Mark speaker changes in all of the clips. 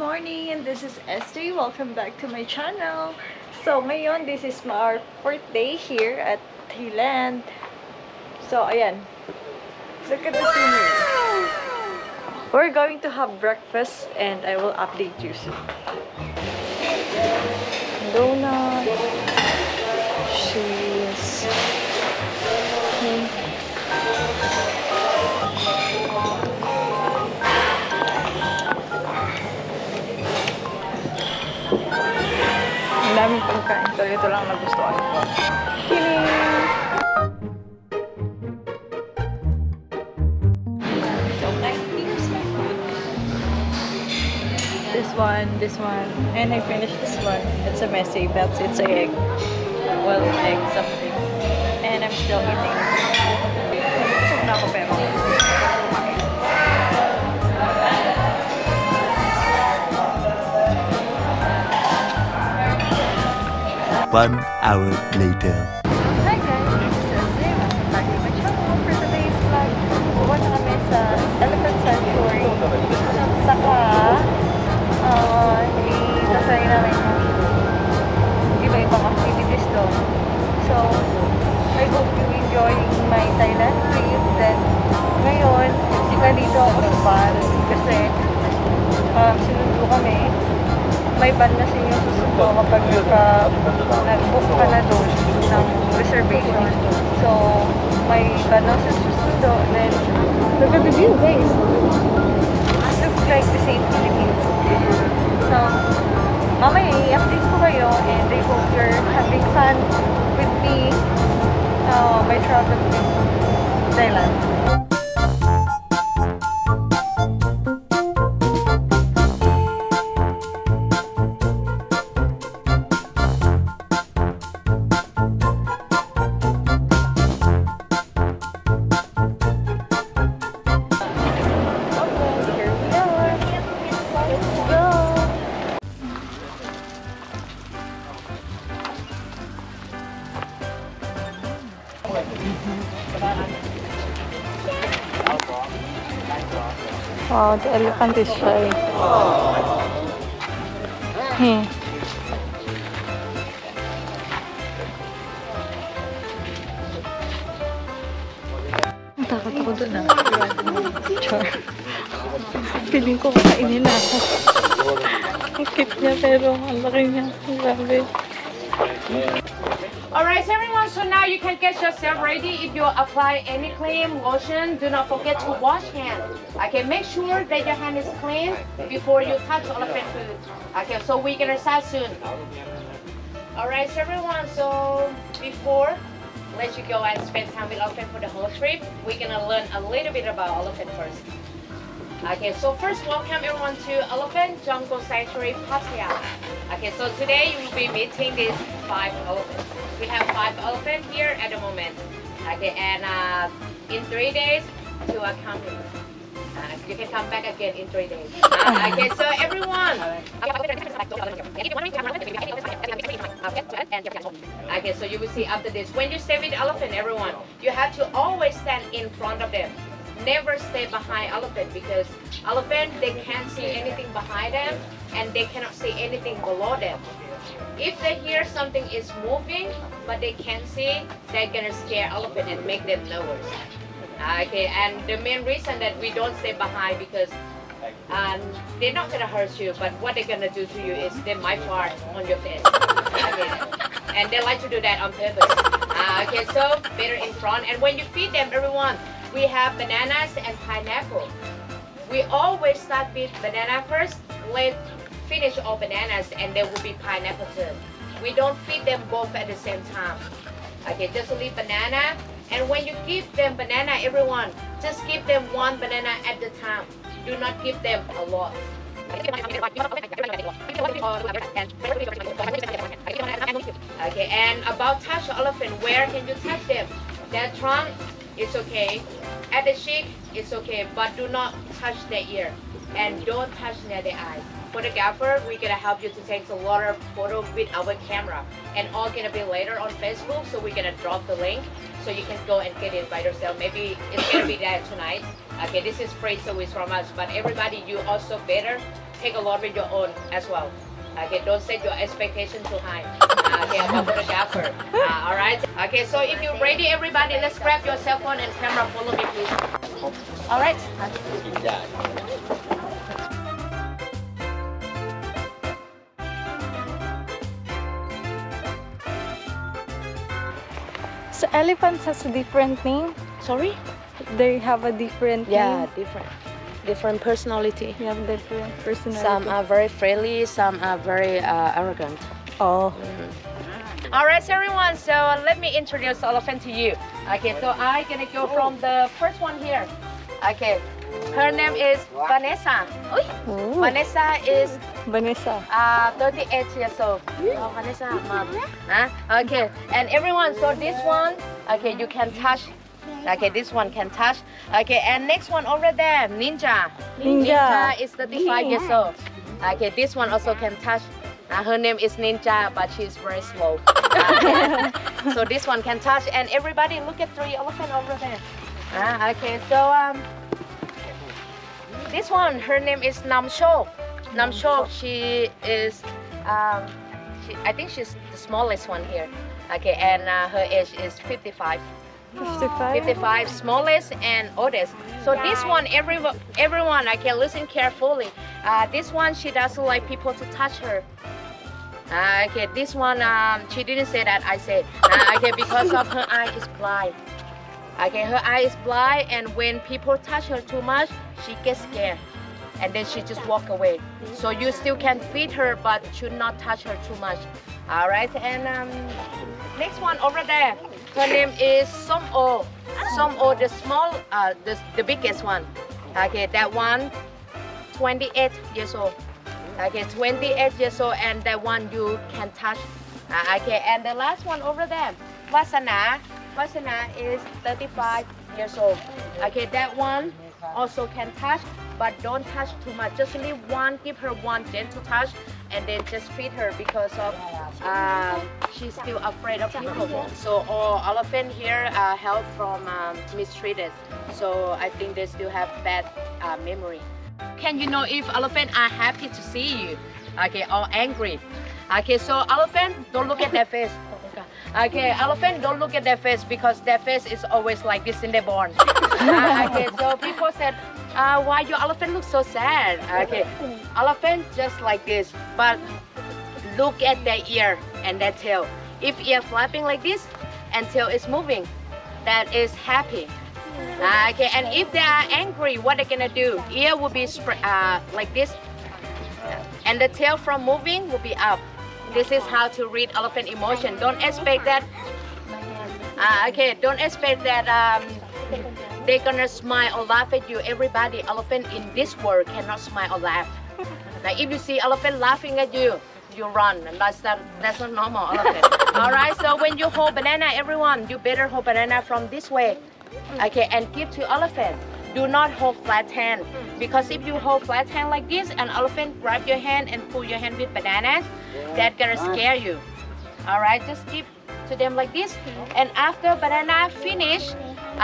Speaker 1: morning and this is Esther. Welcome back to my channel. So, ngayon, this is our fourth day here at Thailand. So, ayan. Look at the scenery. We're going to have breakfast and I will update you soon. Ito lang nagustuhan ko. This one, this one, and I finished this one. It's a messy, but it's a egg. Well, egg something. And I'm still eating.
Speaker 2: One hour later.
Speaker 1: Hi guys, this is back to my channel for today's vlog. Pupunta na kami Elephant Sanctuary. Saka, uh, itasay namin yung iba-ibang activities. So, I enjoying my Thailand trip. Then, ngayon, nandito ako sa kasi um, sinundo kami may ban na siya susundo kapag naka, nag-book ka na doon ng reservation. So, may na siya susundo. Then, look at the view, guys. It looks like the same Philippines. So, mamaya i-update ko kayo and I hope you're having fun with me uh, my travel in Thailand. Wow, the elephant is shy. Hmm. Ang takot ako dun ah. Char. Piling ko kakainin na ako. Ang cute niya pero ang laki niya. Grabe.
Speaker 3: Alright, everyone, so now you can get yourself ready. If you apply any cream, lotion, do not forget to wash hand. Okay, make sure that your hand is clean before you touch elephant food. Okay, so we're gonna start soon. Alright, so everyone, so before let you go and spend time with elephant for the whole trip, we're gonna learn a little bit about elephant first. Okay, so first welcome everyone to Elephant Jungle Sanctuary Pattaya. Okay, so today you will be meeting these five elephants. We have five elephants here at the moment. Okay, and uh, in three days to a camping. Uh, you can come back again in three days. Uh, okay, so everyone. Okay, so you will see after this. When you stay with elephant, everyone, you have to always stand in front of them. Never stay behind elephant because elephant they can't see anything behind them and they cannot see anything below them. If they hear something is moving but they can't see, they're gonna scare elephant and make them nervous. Okay, and the main reason that we don't stay behind because um, they're not gonna hurt you, but what they're gonna do to you is they might fart on your face. Okay, and they like to do that on purpose. Uh, okay, so better in front. And when you feed them, everyone, we have bananas and pineapple. We always start with banana first, let finish all bananas, and there will be pineapple too. We don't feed them both at the same time. Okay, just leave banana. And when you give them banana, everyone, just give them one banana at the time. Do not give them a lot. Okay, and about touch elephant, where can you touch them? Their trunk, it's okay. At the cheek, it's okay, but do not touch their ear. And don't touch near the eye. For the gaffer, we're gonna help you to take a lot of photos with our camera. And all gonna be later on Facebook, so we're gonna drop the link so you can go and get it by yourself. Maybe it's gonna be there tonight. Okay, this is free service from us, but everybody, you also better take a lot with your own as well. Okay, don't set your expectation too high. Okay, about photographer. Uh, all right. Okay, so if you're ready, everybody, let's grab your cell phone and camera. Follow me, please. All right.
Speaker 1: Elephants has a different name.
Speaker 2: Sorry?
Speaker 1: They have a different
Speaker 2: Yeah,
Speaker 1: name.
Speaker 2: different. Different personality.
Speaker 1: They have different personality.
Speaker 2: Some are very friendly, some are very uh, arrogant.
Speaker 1: oh.
Speaker 3: All right, everyone. So let me introduce elephant to you. Okay, so I'm gonna go from the first one here. Okay, her name is Vanessa. Uy, Vanessa is
Speaker 1: Vanessa.
Speaker 3: uh, 38 years old. Oh, Vanessa, mom. Huh? Okay, and everyone, so this one, okay, you can touch. Okay, this one can touch. Okay, and next one over there, Ninja.
Speaker 1: Ninja.
Speaker 3: is 35 years old. Okay, this one also can touch. Uh, her name is Ninja, but she's very slow. Okay. so this one can touch, and everybody look at three elephant over there. Ah, okay, so um, this one, her name is Namshok. Namshok, she is, um, she, I think she's the smallest one here. Okay, and uh, her age is 55.
Speaker 1: 55.
Speaker 3: 55, smallest and oldest. So this one, every, everyone, I can listen carefully. Uh, this one, she doesn't like people to touch her. Uh, okay, this one, um, she didn't say that, I said. Uh, okay, because of her eye is blind. Okay, her eye is blind and when people touch her too much, she gets scared. And then she just walk away. So you still can feed her, but should not touch her too much. All right, and um, next one over there. Her name is Som-O. Som-O, the small, uh, the, the biggest one. Okay, that one, 28 years old. Okay, 28 years old, and that one you can touch. Uh, okay, and the last one over there, Vasana. Vasana is 35 years old. Okay, that one also can touch, but don't touch too much. Just leave one, give her one gentle touch, and then just feed her because of um, she's still afraid of people. So all elephant here are held from um, mistreated. So I think they still have bad uh, memory. Can you know if elephant are happy to see you? Okay, or angry? Okay, so elephant don't look at their face. Okay, elephant don't look at their face because their face is always like this in their born. Okay, so people said, uh, why your elephant looks so sad? Okay, elephant just like this, but look at their ear and their tail. If ear flapping like this and tail is moving, that is happy. Uh, okay, and if they are angry, what they gonna do? Ear will be uh, like this, and the tail from moving will be up. This is how to read elephant emotion. Don't expect that. Uh, okay, don't expect that um, they're gonna smile or laugh at you. Everybody, elephant in this world cannot smile or laugh. Like if you see elephant laughing at you, you run, and that's that. That's not normal elephant. All right. So when you hold banana, everyone, you better hold banana from this way. Okay, and give to elephant. Do not hold flat hand because if you hold flat hand like this, an elephant grab your hand and pull your hand with bananas, that gonna scare you. All right, just give to them like this. And after banana finish,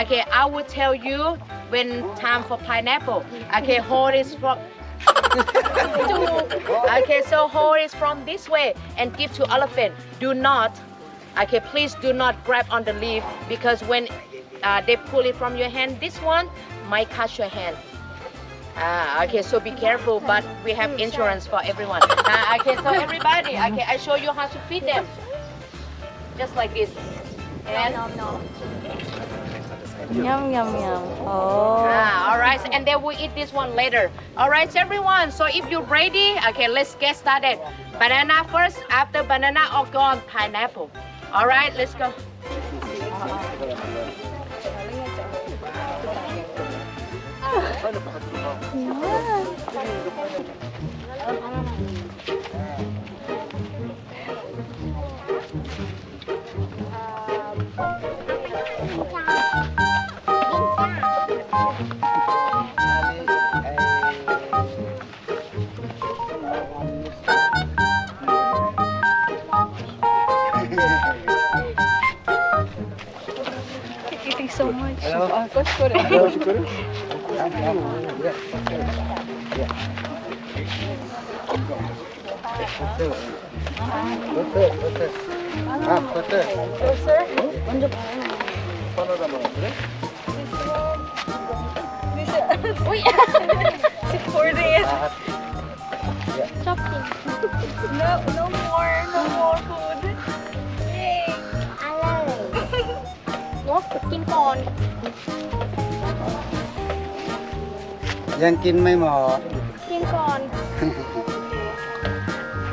Speaker 3: okay, I will tell you when time for pineapple. Okay, hold it from. okay, so hold it from this way and give to elephant. Do not, okay, please do not grab on the leaf because when uh, they pull it from your hand, this one might catch your hand. Ah, okay, so be careful, but we have insurance for everyone. Ah, okay, so everybody, okay, I show you how to feed them. Just like this. And
Speaker 1: Yum, yum, yum. Oh.
Speaker 3: Ah, all right, and then we'll eat this one later. All right, everyone. So if you're ready, okay, let's get started. Banana first. After banana, or gone pineapple. All right, let's go.
Speaker 1: Eating much.
Speaker 4: 버터, 버터. 아, 버터.
Speaker 1: Closer? This one. Uy! Supporting it. No, no more, no
Speaker 4: ยังกินไม่หมด
Speaker 2: กินก่อน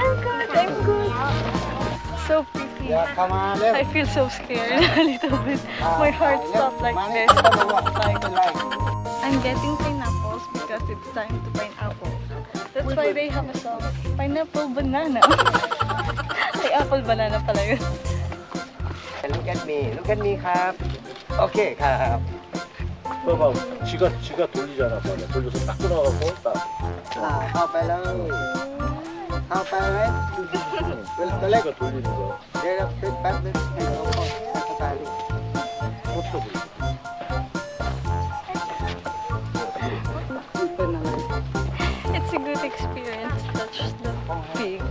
Speaker 1: I'm good, I'm good. So pretty.
Speaker 4: อยากเข้ามาเร็ว
Speaker 1: I feel so scared a little bit. My heart stopped like
Speaker 4: มานี่
Speaker 1: this.
Speaker 4: เข้ามาว่าไม่เป็นไร
Speaker 1: I'm getting pineapples because it's time to pineapple. That's why they have a song. Pineapple banana. Ay, apple banana pala yun.
Speaker 4: Look at me, look at me ครับ โอเคครับ
Speaker 5: 봐봐 지가 지가 돌리잖아 봐봐 돌려서 딱 끊어갖고 딱
Speaker 4: อ่าเข้าไปเลยเข้าไปไหมเป็นตัวเล็ก
Speaker 5: 지가 돌리는 거
Speaker 4: เดี๋ยวเป็นแป๊บนึงให้เขาเข้าเข้าไปลูก
Speaker 5: 포터 돌리
Speaker 4: เป็นอะไร
Speaker 1: It's a good experience to touch the big,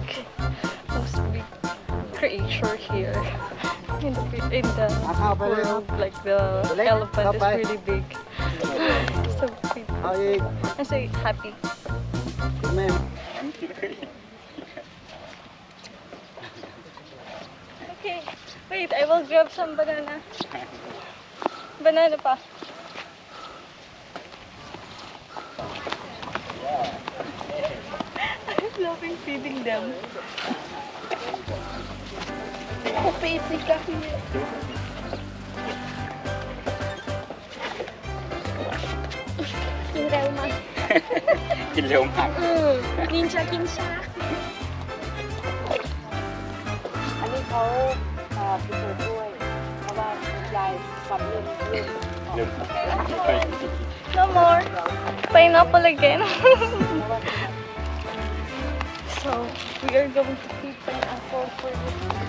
Speaker 1: most big creature here. in, in the world, like the elephant is really big. so
Speaker 4: big.
Speaker 1: I'm so happy. Okay, wait, I will grab some banana. Banana pa. I'm loving feeding them.
Speaker 2: Kill them มา
Speaker 4: กินเร็วมาก
Speaker 2: อืมนินจากินชา อันนี้เขาเอ่อพิเศษด้วย เพราะว่ายายฟันเริ่มเริ่ม
Speaker 1: No more. Pineapple again. so, we are going to keep pineapple for this.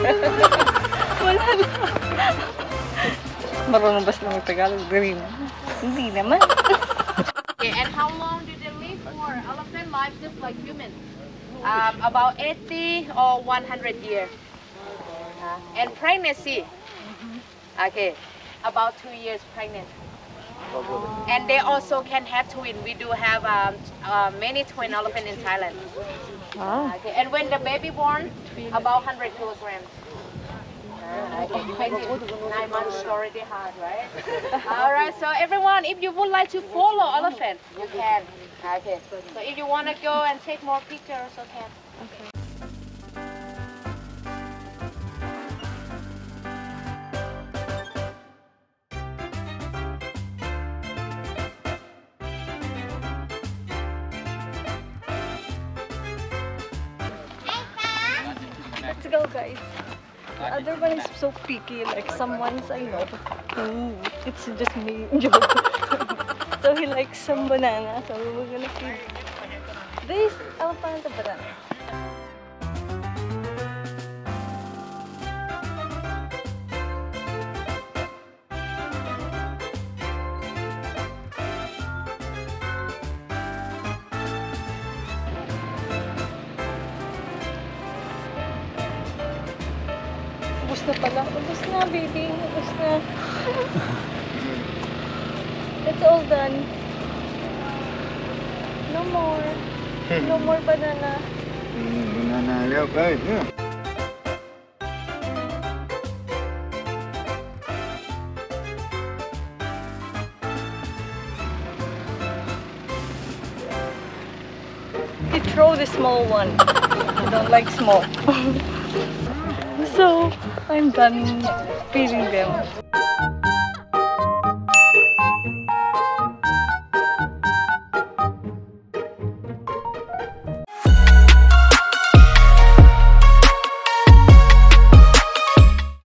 Speaker 1: Wala na. Marunong ba sila mag-Tagalog? Green. Hindi naman.
Speaker 3: Okay, and how long do they live for? Elephant life just like humans. Um, about 80 or 100 years. And pregnancy. Okay, about two years pregnant. And they also can have twin. We do have um, uh, many twin elephant in Thailand.
Speaker 1: Wow.
Speaker 3: Okay, and when the baby born, about 100 kilograms. Uh, okay. Nine months already hard, right? All right, so everyone, if you would like to follow elephant, you can. Okay. So if you want to go and take more pictures, you can.
Speaker 1: Let's guys. The other one is so picky. Like someone's, I know. Ooh, it's just me. So he likes some banana. So we're gonna feed this elephant a banana. isa pa lang. Ubus na, baby. Ubus na. It's all done. No more. No more banana.
Speaker 4: Mm, banana love, ay.
Speaker 1: You throw the small one. I don't like small. so I'm done feeding them.